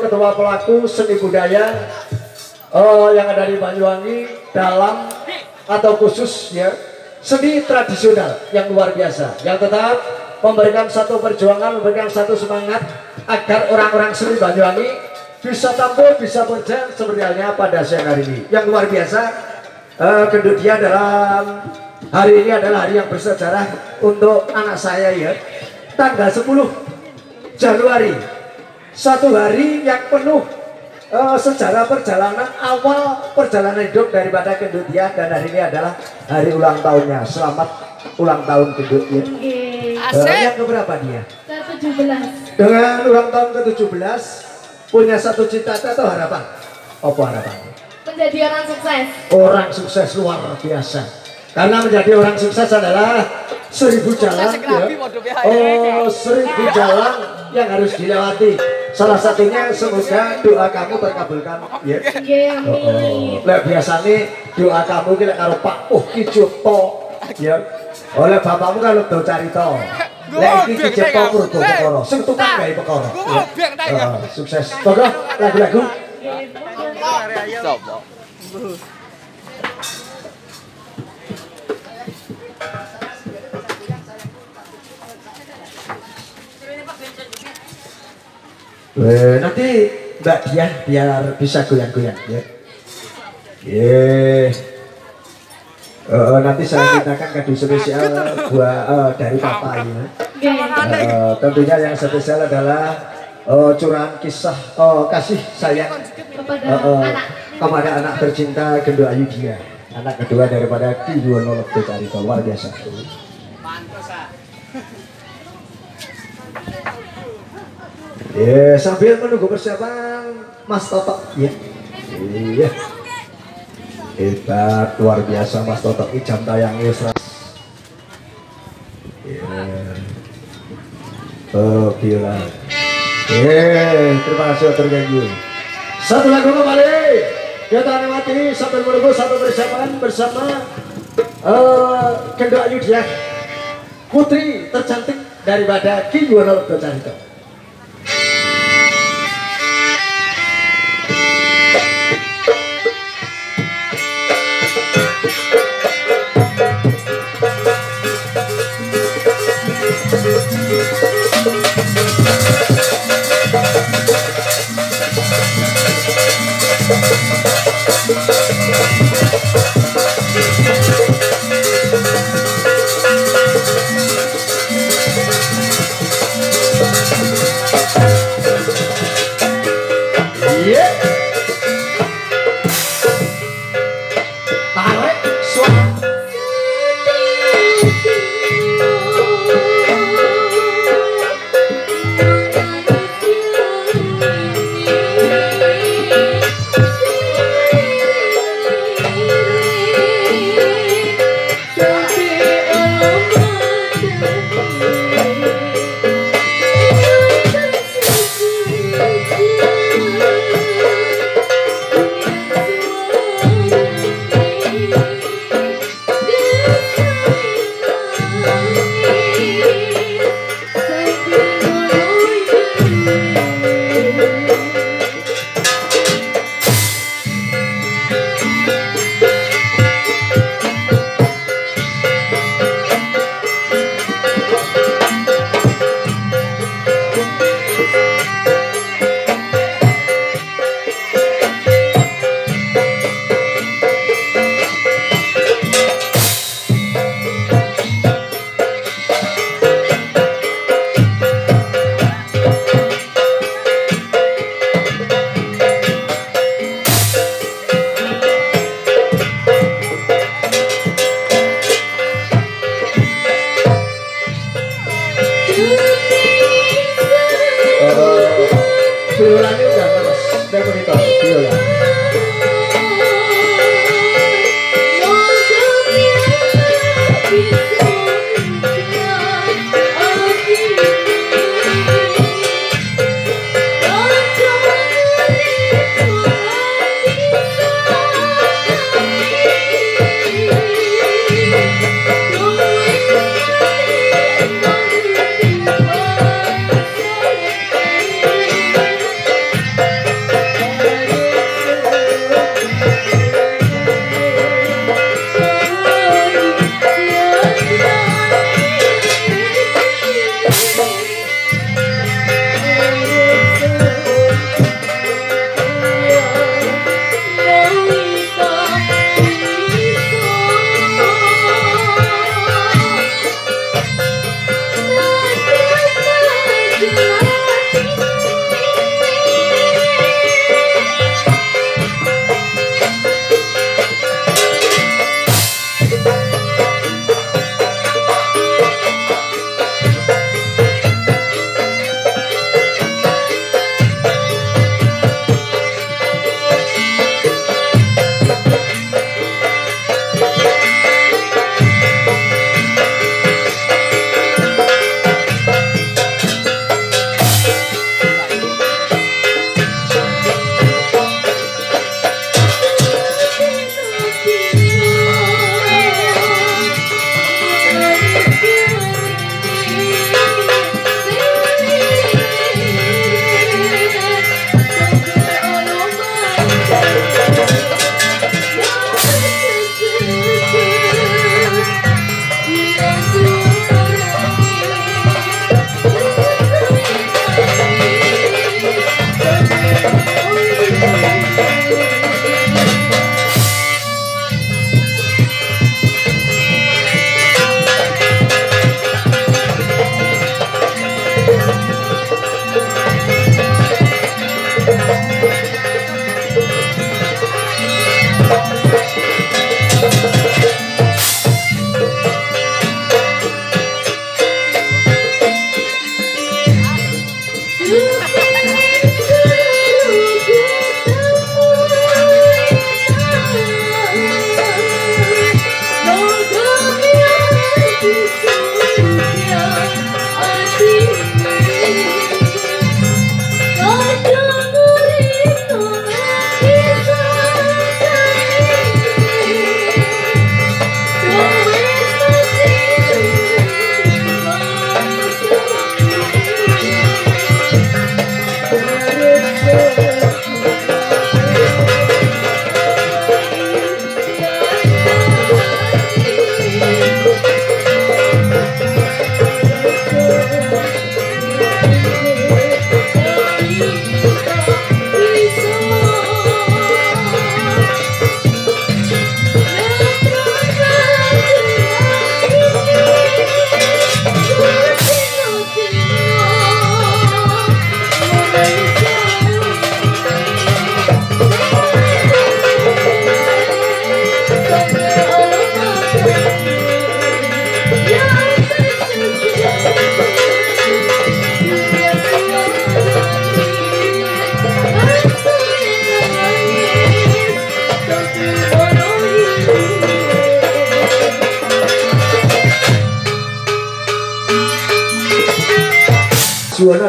ketua pelaku seni budaya uh, yang ada di Banyuwangi dalam atau khusus ya seni tradisional yang luar biasa. Yang tetap memberikan satu perjuangan memberikan satu semangat agar orang-orang seni Banyuwangi bisa tampil bisa berjalan seperti halnya pada siang hari ini. Yang luar biasa uh, kedua dia dalam hari ini adalah hari yang bersejarah untuk anak saya ya. Tanggal 10 Januari satu hari yang penuh uh, sejarah perjalanan awal perjalanan hidup daripada Kendutia dan hari ini adalah hari ulang tahunnya. Selamat ulang tahun Kendutia. Uh, yang keberapa dia? Ke-17. Dengan ulang tahun ke-17 punya satu cita-cita atau harapan? Apa harapan? Menjadi orang sukses. Orang sukses luar biasa. Karena menjadi orang sukses adalah seribu jalan ya. Oh, seribu jalan yang harus dilewati Salah satunya semoga doa kamu terkabulkan. Ya. Yeah. Oh, oh. Lek biasanya doa kamu kita karo Pak Oh Kijoto. Ya. Oleh bapakmu kan udah cari to. Lek iki Kijoto purgo perkara. Sing tukang gawe perkara. Ya. Uh, sukses. Pokok lagu-lagu. Sopo. Eh, nanti Mbak Diah biar bisa goyang-goyang ya. Yeah. Uh, nanti saya mintakan kado spesial buat uh, dari papa ya. Uh, tentunya yang spesial adalah uh, curahan kisah uh, kasih sayang uh, uh, kepada anak tercinta Gendo Ayu dia, anak kedua daripada Ki Yuwono Carito luar biasa. Ya, sambil menunggu persiapan Mas Toto. Ya. Iya. Hebat, luar biasa Mas Toto ini jam tayang Yusra. Ya. Oh, gila. Eh, terima kasih terganggu. Satu lagu kembali. Kita nikmati sambil menunggu satu persiapan bersama uh, Kendo Ayu Putri tercantik daripada Ki Yuwono Carito.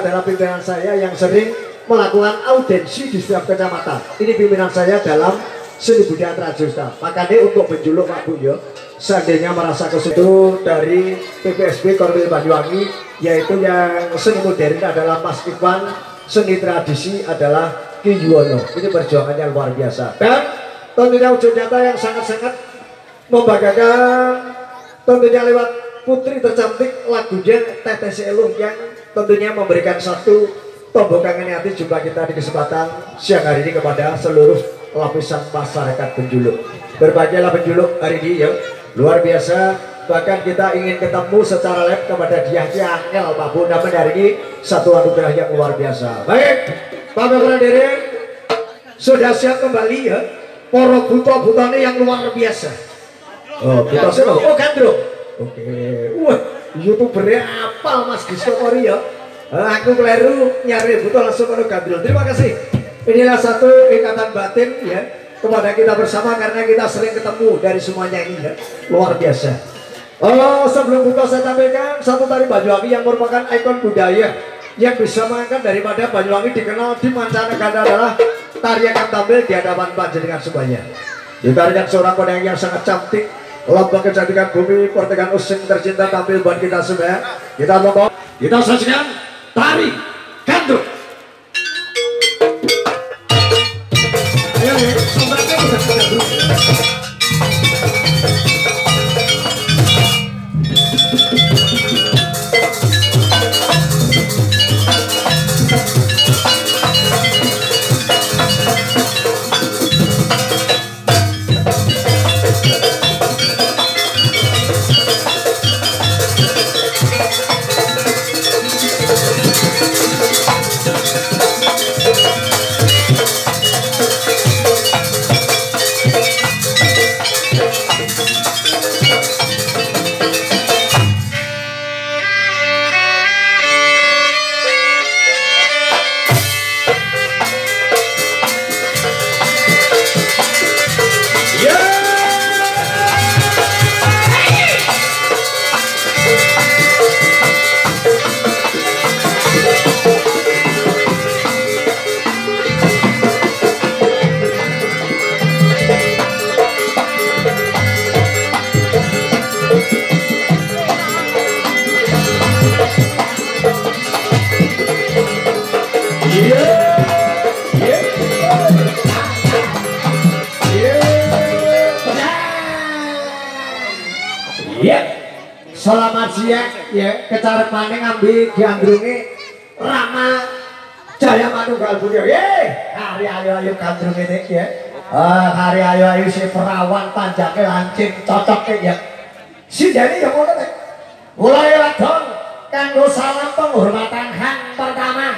Adalah pimpinan saya yang sering melakukan audensi di setiap kecamatan. Ini pimpinan saya dalam seni budaya tradisional. Makanya untuk penjuluk Pak Bu ya, seandainya merasa kesulitan dari PPSB Korwil Banyuwangi, yaitu yang seni modern adalah Mas Iwan, seni tradisi adalah Ki Yuwono. Ini perjuangannya luar biasa. Dan tentunya wujud nyata yang sangat-sangat membanggakan tentunya lewat putri tercantik lagunya Tetesi Eluh yang tentunya memberikan satu kangen hati jumpa kita di kesempatan siang hari ini kepada seluruh lapisan masyarakat penjuluk. Berbahagialah penjuluk hari ini ya. Luar biasa. Bahkan kita ingin ketemu secara live kepada dia Angel Pak Bu. Namun hari ini satu anugerah yang luar biasa. Baik Bapak Bradere sudah siap kembali ya? Poro buto-butone yang luar biasa. Oh buto sih oh gandrung. Oke, wah youtubernya apal Mas Gisto ya. Eh, aku keliru nyari butuh langsung ke Gandrul. Terima kasih. Inilah satu ikatan batin ya kepada kita bersama karena kita sering ketemu dari semuanya ini ya. Luar biasa. Oh, sebelum buka saya tampilkan satu tari Banyuwangi yang merupakan ikon budaya yang bisa mengangkat daripada Banyuwangi dikenal di mancanegara adalah tarian yang tampil di hadapan panjenengan semuanya. Di tarian seorang pedang yang sangat cantik, lambang kecantikan bumi pertegan using tercinta tampil buat kita semua. Kita mau kita saksikan tari gandrung. Ayo ya Kecara maning ambil diandrungi Rama Jaya. manunggal budaya ye hari ayu ayu kandung ini ya ah hari ayu ayu si perawan panjangnya lancip cocok ya si jadi yang ngono nih mulai wadon kanggo salam penghormatan hang pertama.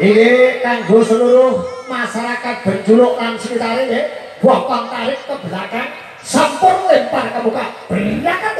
Ini kanggo seluruh masyarakat berjuluk lan sekitarnya ya bokong tarik ke belakang sampur lempar ke muka. Berangkat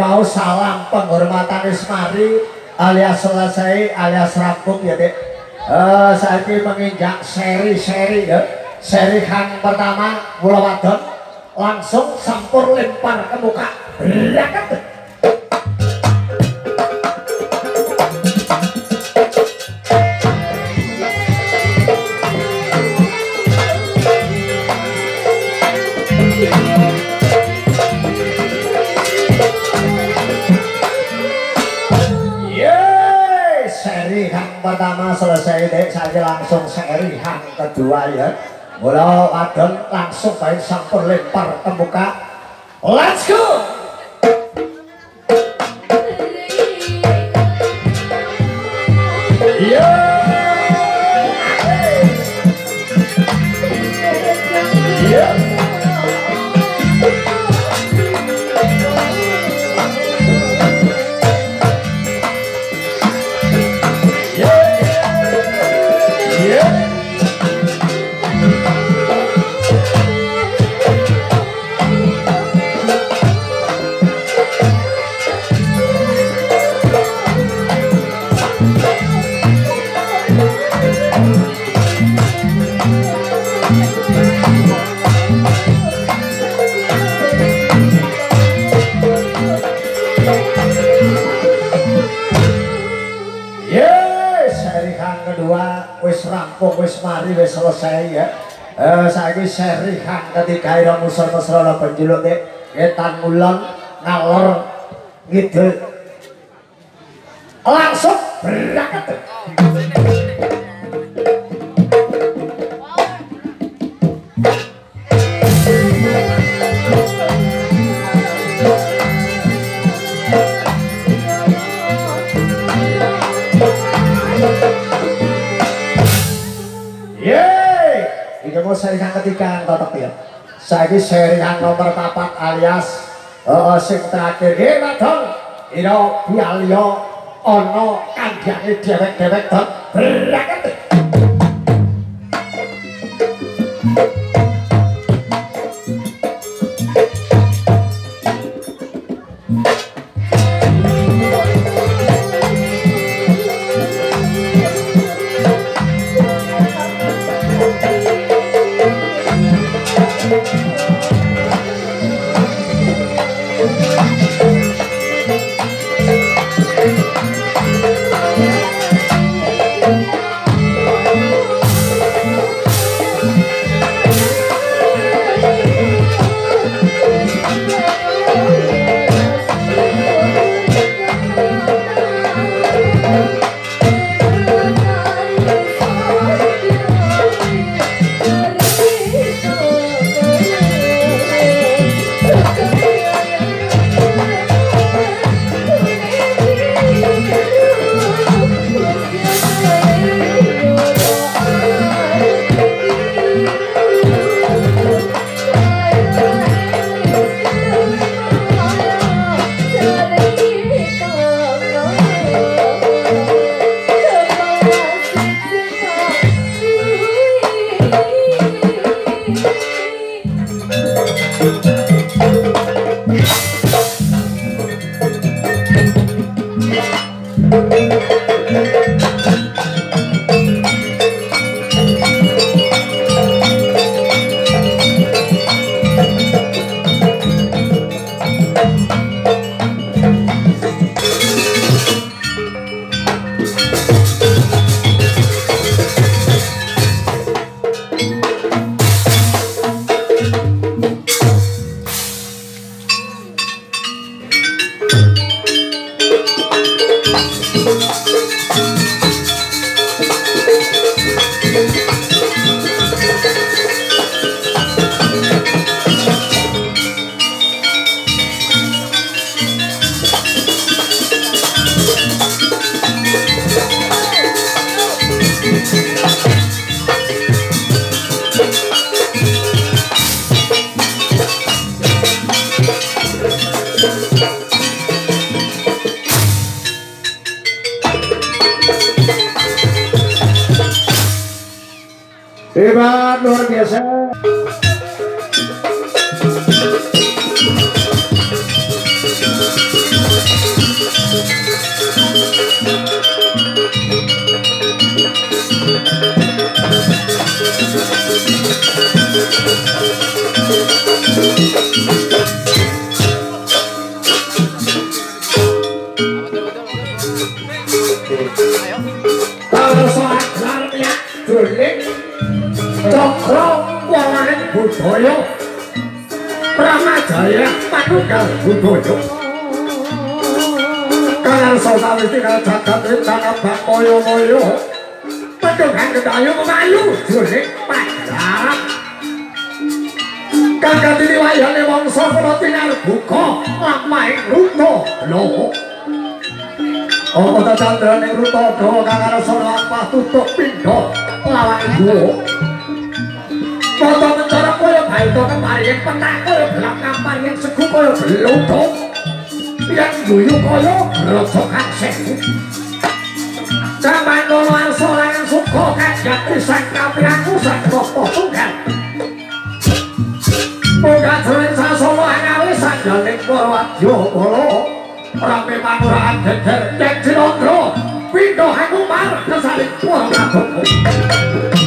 mau salam penghormatan Ismari alias selesai alias rampung ya dek. Eh saya ini menginjak seri-seri ya. Seri kang pertama Pulau langsung sampur lempar ke muka. Berangkat. Selesai dek, saya langsung seri hang kedua ya. Mula wadon langsung main sampur lempar ke muka. Let's go! Yeah. Yes, selesai ya. Eh saiki seri kang ketiga ira musra-musra penjuluk dek etan ngulon ngalor ngidul. Langsung. saiki serian nomor papat alias heeh sing terakhir. Nggih madong ira bialyo ana kandhane dewek-dewek dot berakat budoyo kangen sawetara tinggal jagat tentang apa koyo koyo petungan kedayu memayu jule padang kakak tini wayang ni wong sopono tinggal buko ngamai ruto lo Omong tak cantik neng ruto do, kang rasa lapah tutup pintu, lawan gua. Motor itu kemarin yang penakel eh, gelap kampar yang sekumpul belutuk yang guyu koyo rebokan sehku Caman dolo arso layan suko kan jati sang kapi aku sang kopo sungkan Muka jelen sang solo angawi sang jaling poro adyo bolo Rame manuraan jeder cek jilondro Pindo hangumar kesalik poro kabungu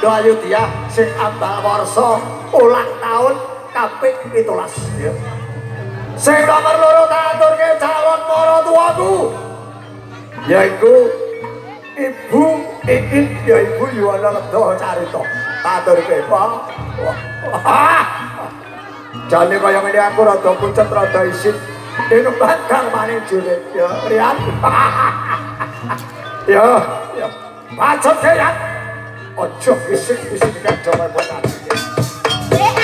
Gendo Ayudhya sing ambal warsa ulang tahun kaping 17 ya. Sing nomor loro tak aturke calon maratuwaku yaiku Ibu Iin yaiku Yuwana Ledo Carita. Tak aturke Pak. Jane kaya ngene aku rada pucet rada isin. Dene bakal maning julid ya, Rian. ya, ya. Pacet ya. Ojo isik-isik kan coba buat aku. Yeah.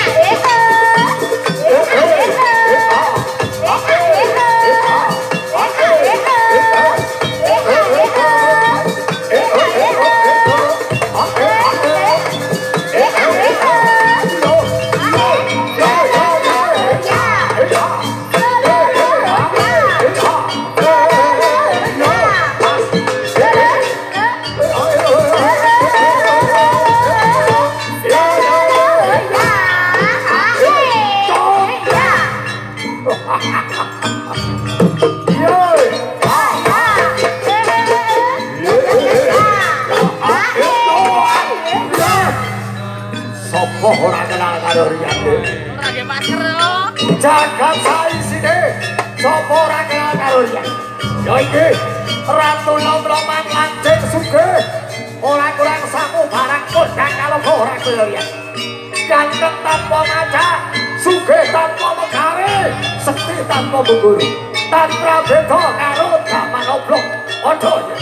jagat saisine sapa ora kenal karo liya ya iki ratu lombloman lancik sugih ora kurang samu barang kodang kalau kok ora kaya liya ganteng tanpa maca sugih tanpa megare sekti tanpa bungkuri tanpa beda karo zaman oblok ojo ya.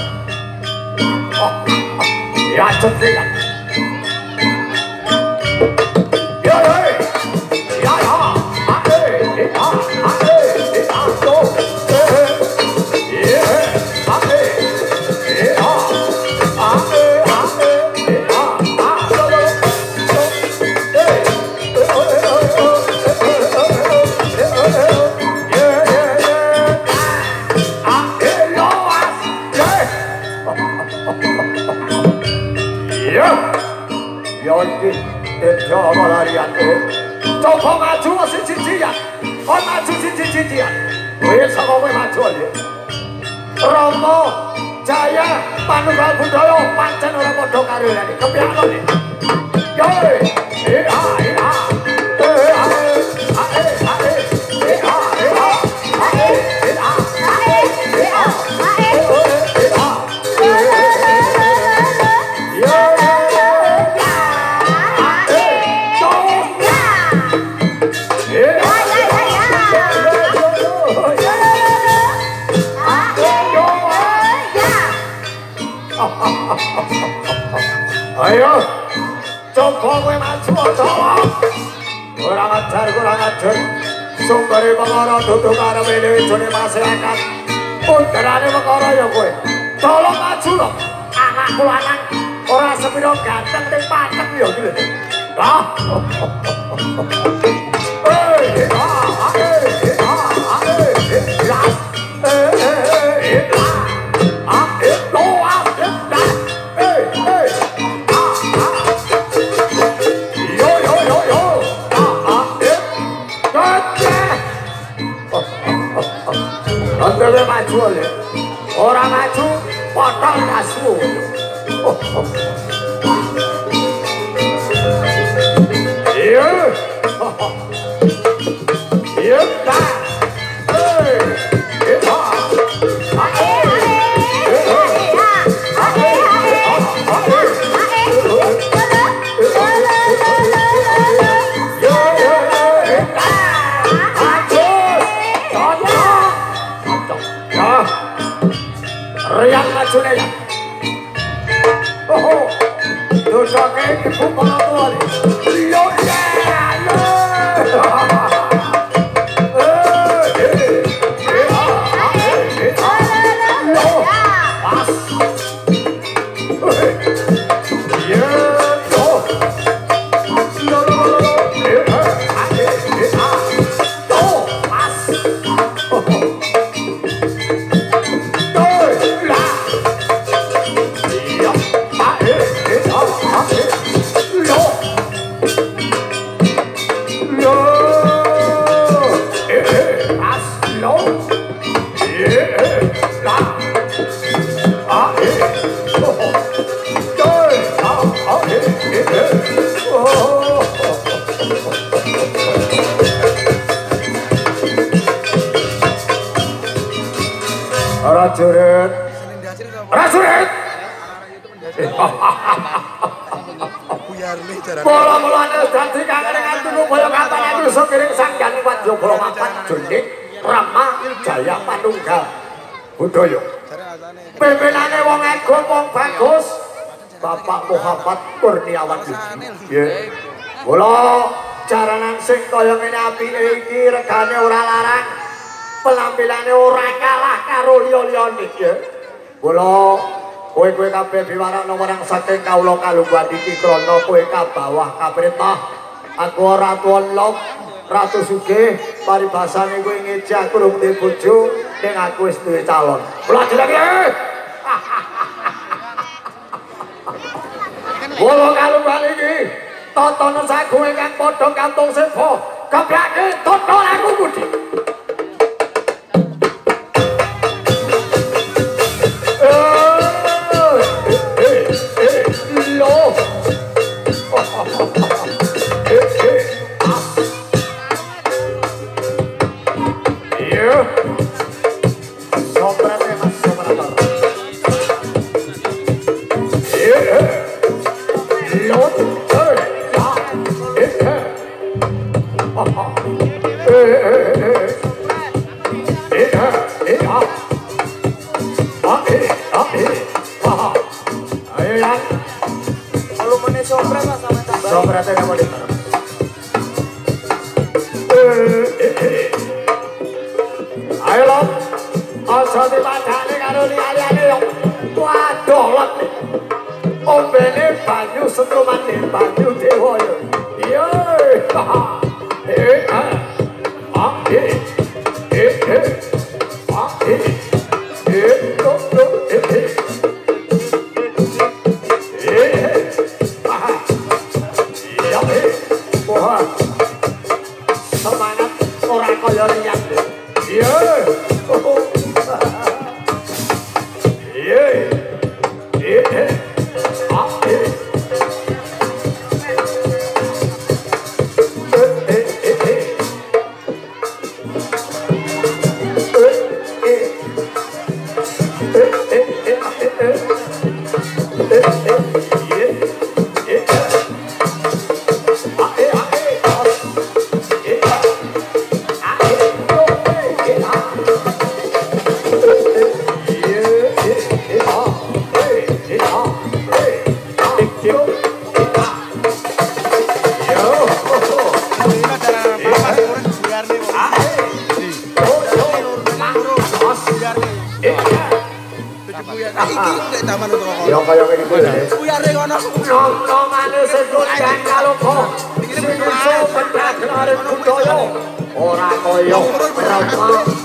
Oh, oh, oh. Ya cetri ya. Soko Wimajo ya. Rama Jaya Panunggal Budaya pancen ora padha karyane. Kepiye kok? Yo! bebe majul. Ora maju potong kasmu. Oh, oh. Muhammad Kurniawan Kula jaranan sing kaya ngene apike iki regane ora larang. Pelampilane ora kalah karo liya-liya niki. Kula kowe-kowe kabeh biwarana marang saking kawula kalungguhan iki krana kowe ka bawah kaprintah. Aku ora tuwon ratu sugih paribasane kowe ngeja krungu bojo ning aku wis duwe calon. Kula jenenge. Ah. Wolo kalu bali iki. Tata nang sak kowe kang padha kantung sepo. Kebrake tata aku kudu. Kalau mana sopra mas sama tambah. Sopra saya mau dengar. Ayo lo, asal di mata ni kalau ni ada ada banyu sentuman ini banyu dewa yo. Yo, ha, eh. kaya ngene kuwi. Kuya ring ana sono manus sing kaloko. Iki sing iso pendak ora kaya. Ora kaya.